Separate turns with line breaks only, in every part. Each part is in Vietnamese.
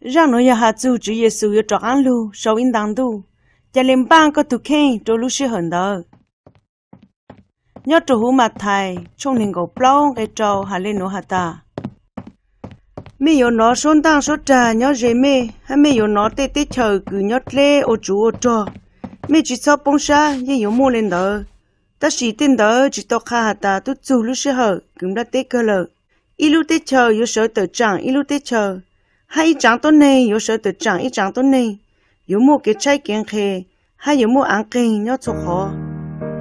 ra nó ya hạt chú chủ Giêsu yo trọ ăn lu sau in đăng du cha lên bang có tụ khen cho lu sư hận đó nhớ trò hú mặt thầy trong nên gấu plau cái trâu hà lên nó hà ta mi yo nó son tăng số trà nhớ dễ mê hay mi yo nó tê tê chờ cứ nhớ lê ô chú ô trò chỉ sau bông sa như yo mua lên đó ta chỉ tên đó chỉ tao khá hà ta tu chú lu sư cũng đã tê cơ lợ ilu tê chờ yo sợ tê chờ hai trang tôn này yo sợ tự chẳng ít trang tôn này yo mua cái trái kiến khề hai yo mua ăn kinh nhớ cho khó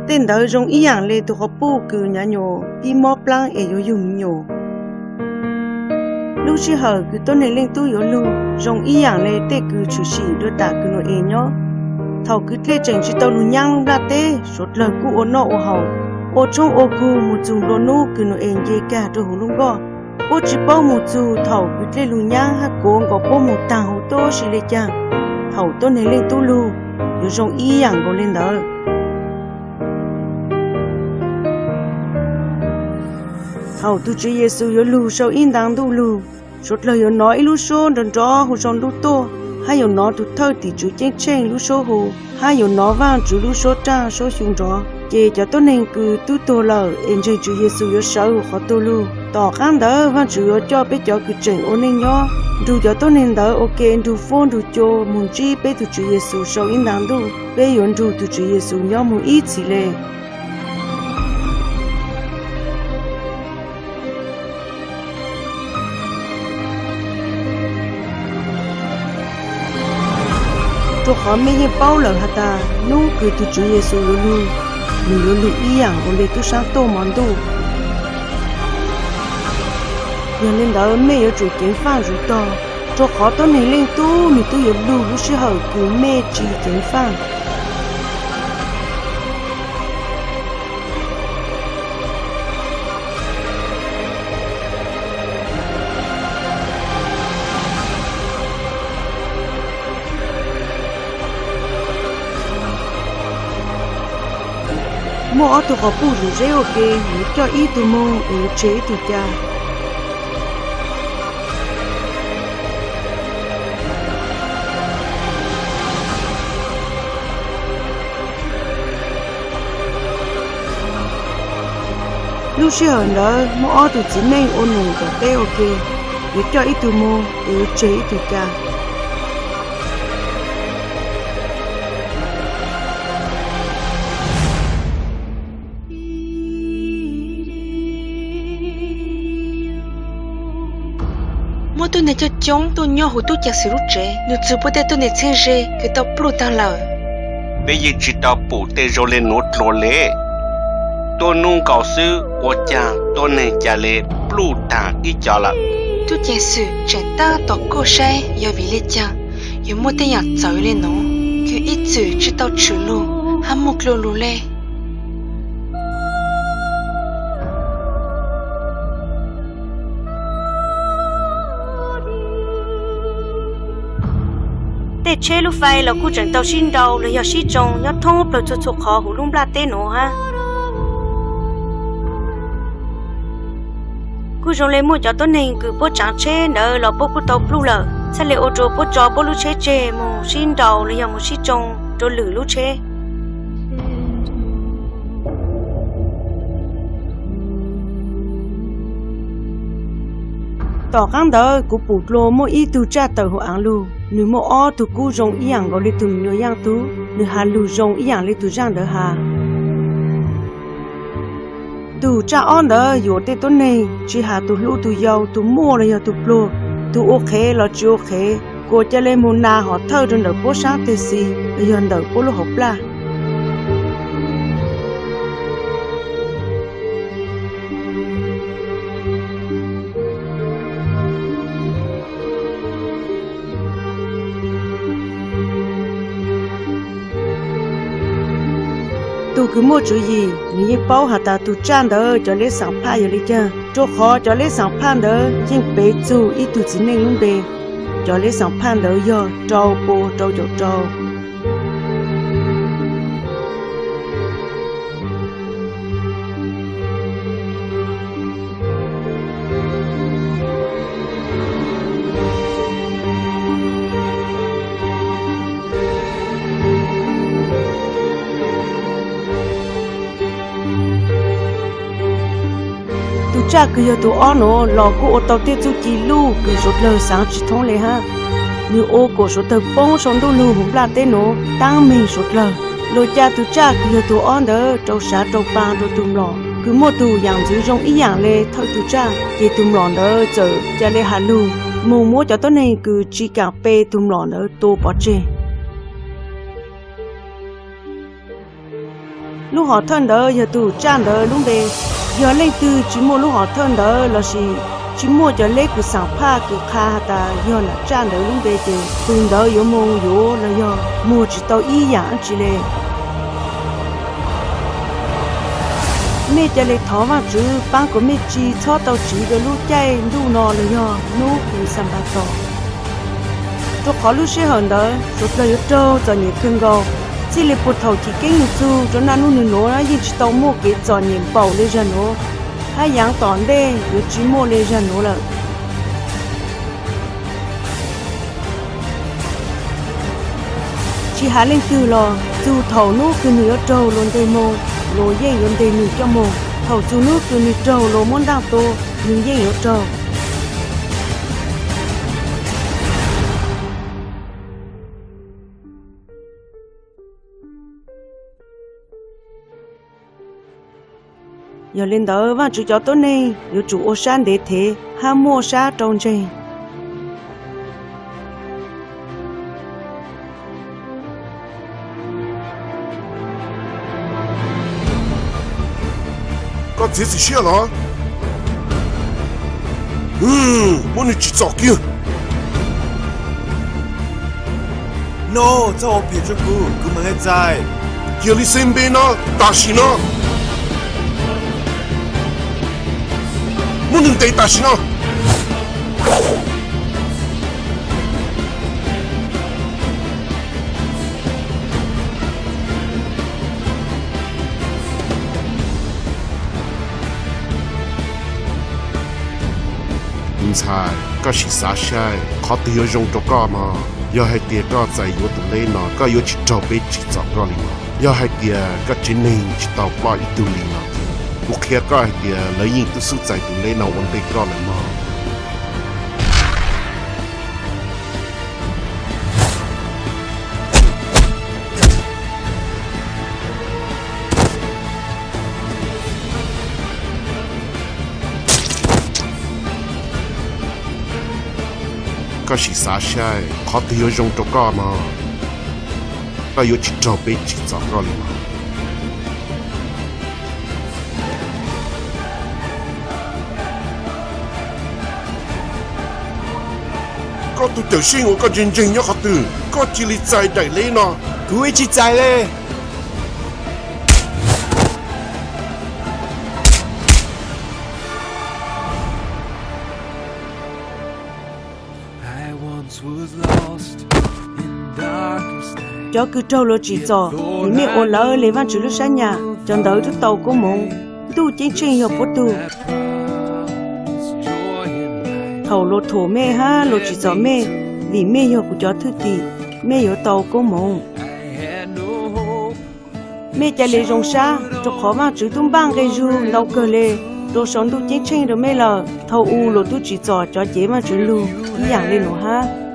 tên đó dùng ý dạng lệ tụ họ bù cử nhà nhổ đi mò plan để yo dùng nhổ lúc chỉ hở cứ tôn này lên tu yo lu dùng ý dạng lệ tê cứ chủ sĩ đưa ta cứ nói ê nhó thầu cứ lê chẳng chỉ tàu lu nhang ra tê sốt lời cú ô nọ ô hậu ô trong ô cú một dùng đồ nu cứ nói ê dê cả đôi hồ lung gò ô chỉ bao mù chú thầu cứ lê lu nhá ha cố ngõ bao mù tàng hậu tô xí lê chang thầu tô này lên tu lu yo dùng y dạng go lên đó. Hầu tu chỉ Giêsu yo lu sau in đang tu lu suốt lời yo nói lu số đần đó hồ son lu tô hay yo nói tu thơ thì chú chen chen lu số hồ hay yo nói vang chú lu số cha số xuống đó chỉ cho tôi nên cứ tu to lờ em chơi chú Giêsu yo sau họ tu lu tỏ khăn đó vang chú yo cho biết cho cứ chuyện ôn nên nhó. Đủ cho tôi nên đỡ, ok, đủ phone đủ cho muốn chi biết tu chú Giêsu sâu in đang tu biết yo đủ tu chú Giêsu nhó muốn ít gì lệ cho khó mấy như bao lần hả ta nu cứ tu chúa Giêsu lu lu lu lu lu ý rằng ông lấy tu sáng tô món đủ giờ nên đó mẹ ở chủ kiến phan rồi to. Cho khó to này lên tu mình tu giờ lu lu sư hậu cứ mẹ chỉ kiến phan mỗi tụ họ bù rủ rễ ok nhớ cho ít tụ mông, ở chế tụ cha. Lúc xưa hơn đó mua tụ chỉ nên ôn nụ cả tê ok nhớ cho ý tụ mô ở chế tụ cha.
Mua tôi này cho chống tôi nhau hồ tôi chả xử lúc trẻ nếu chưa bữa tôi này xem rê cái tao pro tăng lờ.
Bây giờ chỉ tao bổ tê rồi lên nốt lò lệ tôi nung cầu sư của chàng tôi này chả lệ blu tàng ít cho là
tôi chả xử trẻ ta tao cô sai do vì lệ chàng dù mua tên nhạc giỏi lên nó cứ ít chữ chỉ tao chữ luôn ham một lô lô lệ
tê chế lúc phải là cô chẳng tàu xin đầu là giờ xí trồng nhớ thông bờ cho cho khó hủ lung la tê nổ ha cô trồng lấy mua cho tôi nên cứ bố chẳng chế nợ là bố cứ tàu blu lợ. Sao lấy ô tô bố cho bố lu chế chế mù xin đầu lấy dòng mù xin trông tôi lử lu chế tỏ kháng đó của bụt lô mô y tu cha tờ hộ ăn lu nữ mô o tu cú rong y hàng gọi lấy tu nhớ yang tu nữ hà lu rong y hàng lấy tu giang đỡ hà tu cha on đó yo tê tôn này chỉ hà tu lu tu yo, tu mua là yo tu plu. Tu ok là chưa ok cô cha lên muốn na họ thơ trên đầu bố sáng tê si. Giờ đầu bố lu học la. Cứ mua chú gì như bao hạt ta tu trang đó e, cho lấy sáng pha rồi đi chơi cho khó cho lấy sáng pha đó nhưng bé chú ít tu chỉ nên luôn bé cho lấy sáng pha đó giờ trâu bò trâu trâu trâu cha cứ giờ tu o nó, lò cô ô tàu tiêu chú chi lu cứ rốt lời sáng chỉ thông lệ ha. Như ô cổ số tờ bông sống đu lưu hùng là tên nó tăng mình sốt lời. Lô cha tu cha cứ giờ tu o đó trâu sa trâu ba trâu tùm lò. Cứ mua tù yang giữ rong ý yang lê thôi tu cha chỉ tùm lò đó chờ cha lê hà lu mù mua cho tôi này cứ chỉ cả pê tùm lò đó tô bỏ chê lúc họ thân đó giờ tụ cha đó lúc đây giờ lấy từ chỉ mua lúc họ thân đó là gì? Chỉ mua cho lấy cái sản phẩm cái kha ta, giờ là trang đó lúc đây thì tuần đó có mua có là giờ mua chỉ tao ý dạng chỉ lệ mẹ cho lấy thọ mà chứ ban của mẹ chỉ cho tao chỉ được lúc chạy lúc nọ là giờ lúc cũng sản phẩm đó cho khó lúc sẽ hơn đó rồi là yếu cho nhiều cưng gầu chỉ là bộ thầu chỉ kinh doanh chú cho nên nó nó nó chỉ đầu mối cái cho niệm bảo lên cho nó hay yang tòn đây rồi chỉ mua lên cho nó là chỉ hạ lên từ lo, dù thầu nó cứ nửa trâu luôn tây mô lối dây luôn tây nửa cho mô. Thầu chú nước cứ nửa trâu lối món đào tô nửa dây nửa trâu. giờ lên đó và chú cho tôi nè giờ chú ô để thế ha mua sa trồng chơi
có thế gì chưa nó? Ừ muốn chỉ chọc kia.
No cho ông biết cho cô cứ mang hết
giờ đi xem bên nó ta xin nó. 物にていたしなอินชายก็ชิสาชัยขอตีโยงตัวก็มาย่อให้เตียก็ใจอยู่ตรงเล่นหนอก็อยู่ชิดจอบไปชิดจอบก็ลิมาย่อให้เตียก็จินนิ่งชิดตอบปล่อยตุลิมา hai tia có tại yếu tụ lên nó, có yếu chỉ trâu bê chỉ chọc có lì mà. Giờ hai tia có chỉ nên chỉ tàu bỏ ý tụ lì nó. Một khi có hai tia ờ, lấy nhìn tụ sự tại tụ lên nó vấn đề có lì mà. có chỉ xa sai khó tiêu dùng cho có mà có yếu chỉ trâu bê chỉ chọc có lì mà có tụi tiểu sinh có chân chân nhóc học từ. Có chỉ lý giải đại lý nó.
Tụi chỉ giải lê.
Cho cứ trâu lo chỉ cho những miệng ồn lỡ lấy văn chữ lúc sáng nhà chân tới thức tàu của mông tu chính trình hợp bố tu thầu lô thổ mẹ ha lô chỉ cho mẹ. Vì mẹ hiểu của cho thứ tì mẹ hiểu tàu của mộng. I mẹ chạy lấy rong xa cho khó mà chữ tung bang gây ru lâu cơ lê. Đồ sống tu chiến tranh rồi mẹ lờ, thầu u lô tu chỉ cho cho chế mà chữ lu ý dạng lên nó ha.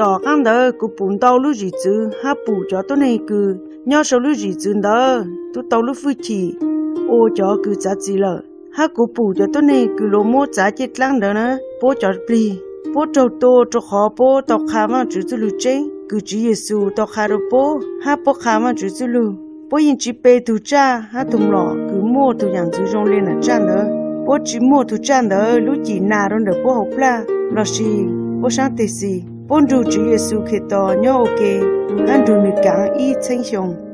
tỏ căn đó cụ bún tàu lúc gì chứ ha bù cho tôi này cứ. Nhớ số lúc gì chứ đó tôi tàu lúc vui chỉ ô cho cứ giá gì lợ ha cụ bù cho tôi này cứ lô mô giá chết lăng đó nữa bố cho đi, bố trâu tô trâu khó bố tàu khám mà chữ chữ lưu chết, cứ chỉ yê xu tàu khá đồ bố ha bố khá mà chữ chữ lưu bố yên chỉ bê thù cha ha thùng lọ cứ mua thù nhàng chữ rong lên là cha nữa bố chỉ mua thù cha đó, lúc chỉ nà rồi được bố học la. Lo gì bố sáng tê gì 本主主耶稣基督，让我给咱都能感恩称颂。